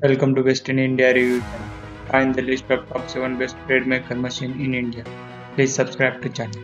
Welcome to Best in India Review. Find the list of top 7 best thread maker machine in India. Please subscribe to channel.